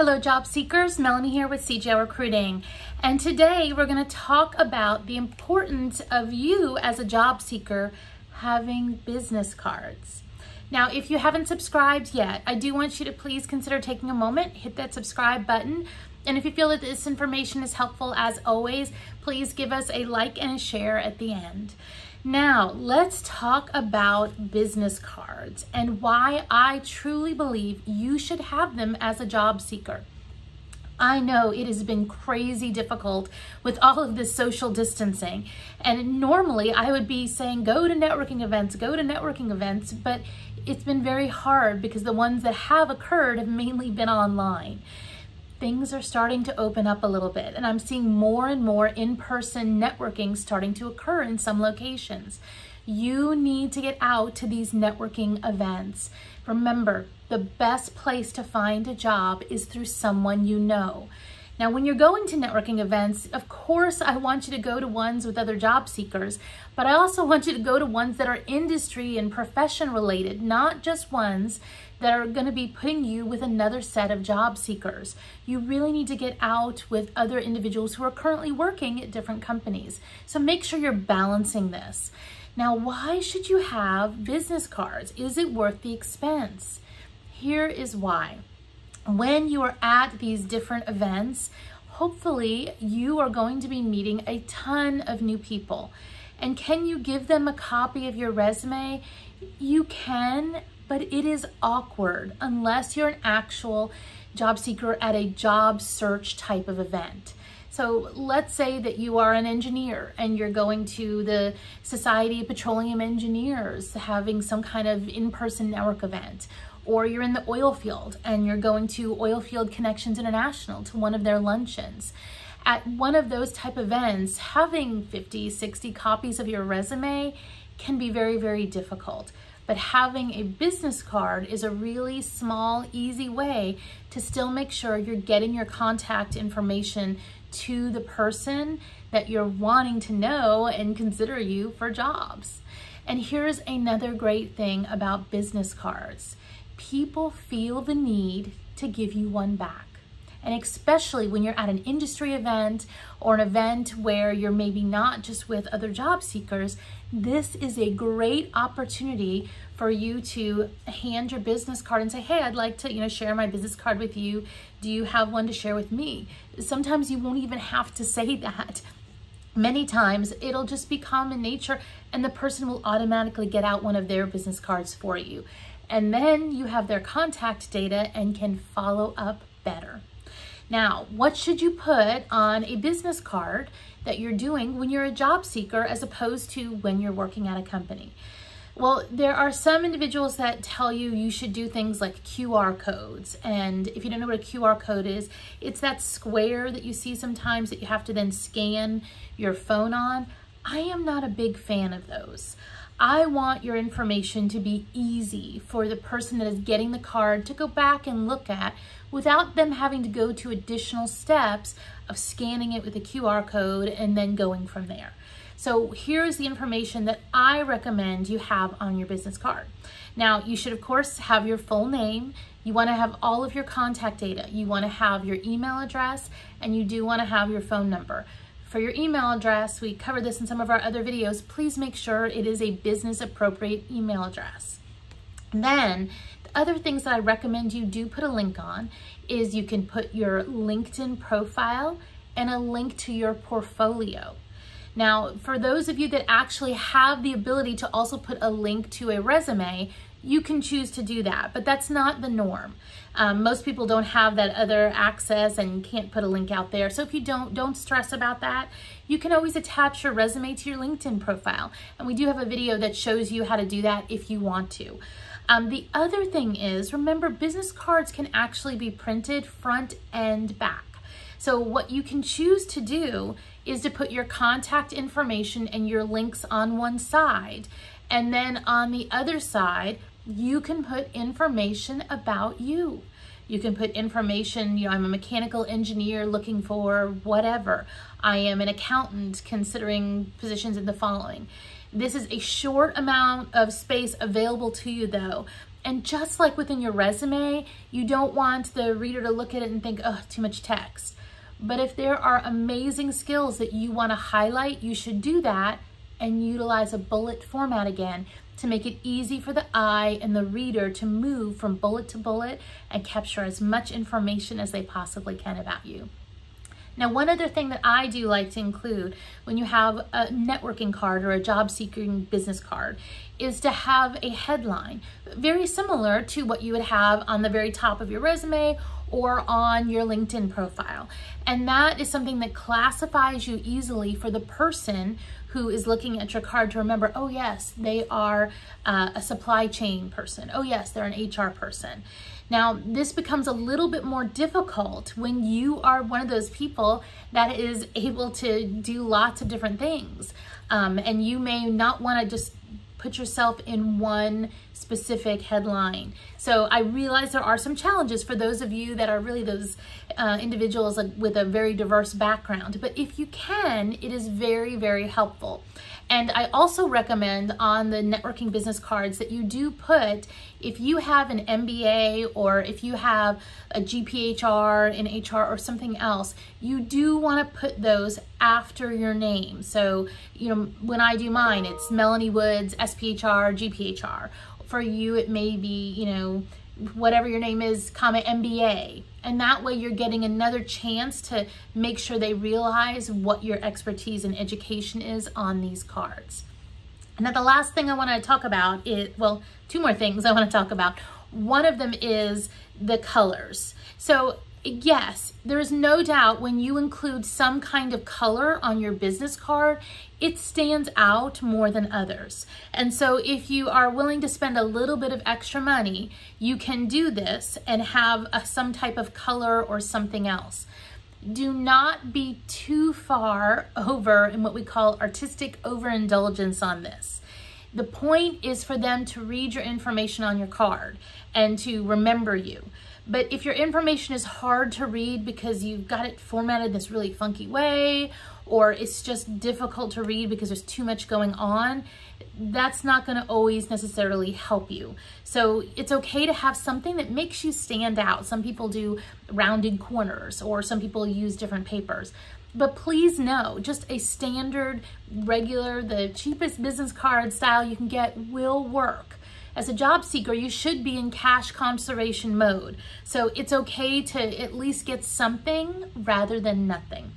Hello job seekers, Melanie here with CGL Recruiting. And today we're gonna talk about the importance of you as a job seeker having business cards. Now, if you haven't subscribed yet, I do want you to please consider taking a moment, hit that subscribe button. And if you feel that this information is helpful, as always, please give us a like and a share at the end. Now, let's talk about business cards and why I truly believe you should have them as a job seeker. I know it has been crazy difficult with all of this social distancing. And normally I would be saying, go to networking events, go to networking events, but it's been very hard because the ones that have occurred have mainly been online things are starting to open up a little bit and I'm seeing more and more in-person networking starting to occur in some locations. You need to get out to these networking events. Remember, the best place to find a job is through someone you know. Now, when you're going to networking events, of course, I want you to go to ones with other job seekers, but I also want you to go to ones that are industry and profession related, not just ones that are going to be putting you with another set of job seekers. You really need to get out with other individuals who are currently working at different companies. So make sure you're balancing this. Now, why should you have business cards? Is it worth the expense? Here is why when you are at these different events, hopefully you are going to be meeting a ton of new people. And can you give them a copy of your resume? You can, but it is awkward unless you're an actual job seeker at a job search type of event. So let's say that you are an engineer and you're going to the Society of Petroleum Engineers having some kind of in-person network event or you're in the oil field and you're going to Oil Field Connections International to one of their luncheons. At one of those type events, having 50, 60 copies of your resume can be very, very difficult. But having a business card is a really small, easy way to still make sure you're getting your contact information to the person that you're wanting to know and consider you for jobs. And here's another great thing about business cards people feel the need to give you one back. And especially when you're at an industry event or an event where you're maybe not just with other job seekers, this is a great opportunity for you to hand your business card and say, hey, I'd like to, you know, share my business card with you. Do you have one to share with me? Sometimes you won't even have to say that. Many times it'll just be common nature and the person will automatically get out one of their business cards for you. And then you have their contact data and can follow up better. Now, what should you put on a business card that you're doing when you're a job seeker as opposed to when you're working at a company? Well, there are some individuals that tell you you should do things like QR codes. And if you don't know what a QR code is, it's that square that you see sometimes that you have to then scan your phone on. I am not a big fan of those. I want your information to be easy for the person that is getting the card to go back and look at without them having to go to additional steps of scanning it with a QR code and then going from there. So here's the information that I recommend you have on your business card. Now, you should of course have your full name. You wanna have all of your contact data. You wanna have your email address and you do wanna have your phone number. For your email address, we covered this in some of our other videos, please make sure it is a business appropriate email address. then, the other things that I recommend you do put a link on is you can put your LinkedIn profile and a link to your portfolio. Now, for those of you that actually have the ability to also put a link to a resume, you can choose to do that, but that's not the norm. Um, most people don't have that other access and can't put a link out there. So if you don't, don't stress about that. You can always attach your resume to your LinkedIn profile. And we do have a video that shows you how to do that if you want to. Um, the other thing is, remember business cards can actually be printed front and back. So what you can choose to do is to put your contact information and your links on one side. And then on the other side, you can put information about you. You can put information, you know, I'm a mechanical engineer looking for whatever. I am an accountant considering positions in the following. This is a short amount of space available to you though. And just like within your resume, you don't want the reader to look at it and think, oh, too much text. But if there are amazing skills that you want to highlight, you should do that and utilize a bullet format again to make it easy for the eye and the reader to move from bullet to bullet and capture as much information as they possibly can about you. Now, one other thing that I do like to include when you have a networking card or a job seeking business card is to have a headline, very similar to what you would have on the very top of your resume or on your LinkedIn profile. And that is something that classifies you easily for the person who is looking at your card to remember, oh yes, they are uh, a supply chain person. Oh yes, they're an HR person. Now, this becomes a little bit more difficult when you are one of those people that is able to do lots of different things. Um, and you may not want to just put yourself in one specific headline. So I realize there are some challenges for those of you that are really those uh, individuals with a very diverse background. But if you can, it is very, very helpful. And I also recommend on the networking business cards that you do put, if you have an MBA or if you have a GPHR in HR or something else, you do want to put those after your name. So, you know, when I do mine, it's Melanie Woods, SPHR, GPHR. For you, it may be, you know, whatever your name is, comma MBA. And that way you're getting another chance to make sure they realize what your expertise and education is on these cards. Now the last thing I want to talk about is, well, two more things I want to talk about. One of them is the colors. So yes, there is no doubt when you include some kind of color on your business card, it stands out more than others. And so if you are willing to spend a little bit of extra money, you can do this and have a, some type of color or something else. Do not be too far over in what we call artistic overindulgence on this. The point is for them to read your information on your card and to remember you. But if your information is hard to read because you've got it formatted this really funky way, or it's just difficult to read because there's too much going on, that's not going to always necessarily help you. So it's okay to have something that makes you stand out. Some people do rounded corners or some people use different papers. But please know, just a standard, regular, the cheapest business card style you can get will work. As a job seeker, you should be in cash conservation mode. So it's okay to at least get something rather than nothing.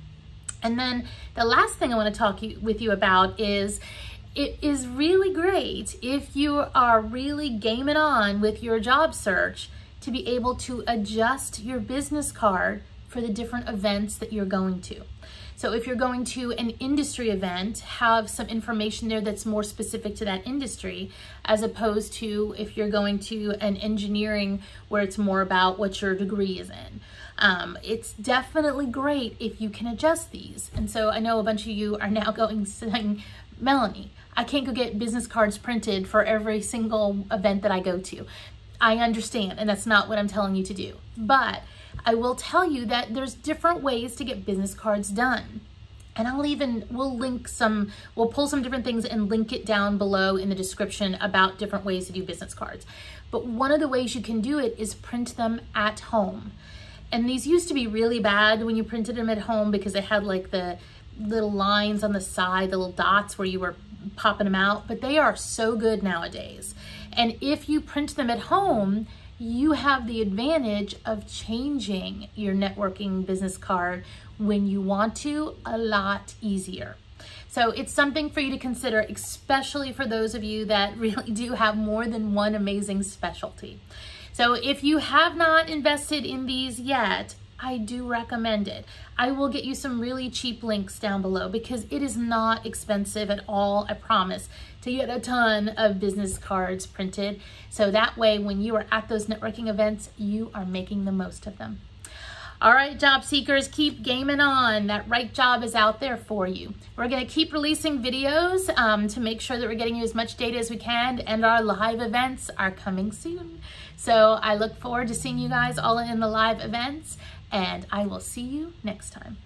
And then the last thing I want to talk with you about is it is really great if you are really gaming on with your job search to be able to adjust your business card for the different events that you're going to. So if you're going to an industry event, have some information there that's more specific to that industry, as opposed to if you're going to an engineering where it's more about what your degree is in. Um, it's definitely great if you can adjust these. And so I know a bunch of you are now going saying, Melanie, I can't go get business cards printed for every single event that I go to. I understand, and that's not what I'm telling you to do. But I will tell you that there's different ways to get business cards done. And I'll even, we'll link some, we'll pull some different things and link it down below in the description about different ways to do business cards. But one of the ways you can do it is print them at home. And these used to be really bad when you printed them at home because they had like the little lines on the side, the little dots where you were popping them out, but they are so good nowadays. And if you print them at home, you have the advantage of changing your networking business card when you want to a lot easier. So it's something for you to consider, especially for those of you that really do have more than one amazing specialty. So if you have not invested in these yet, I do recommend it. I will get you some really cheap links down below because it is not expensive at all, I promise, to get a ton of business cards printed. So that way, when you are at those networking events, you are making the most of them. All right, job seekers, keep gaming on. That right job is out there for you. We're gonna keep releasing videos um, to make sure that we're getting you as much data as we can and our live events are coming soon. So I look forward to seeing you guys all in the live events and I will see you next time.